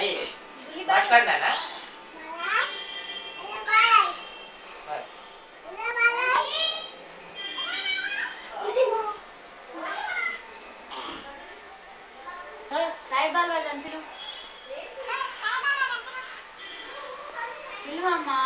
Sai మాట్లాడినానా? Sai Baba చంపిలు పిలువమ్మా.